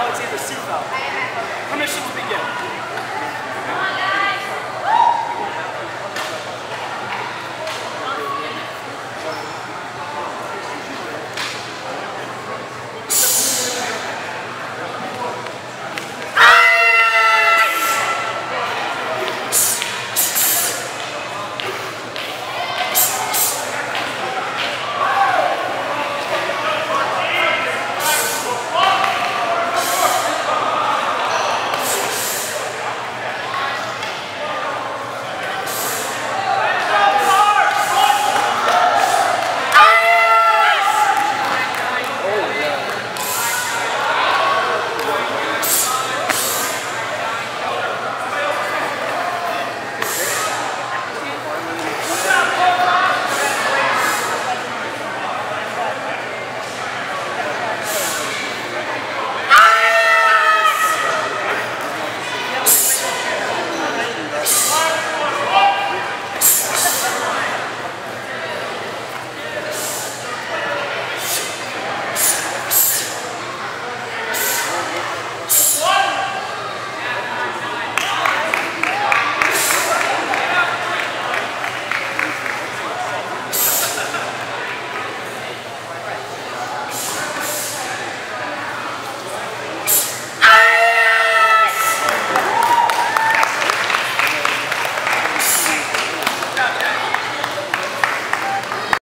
Alexander Seafeld. Permission to begin.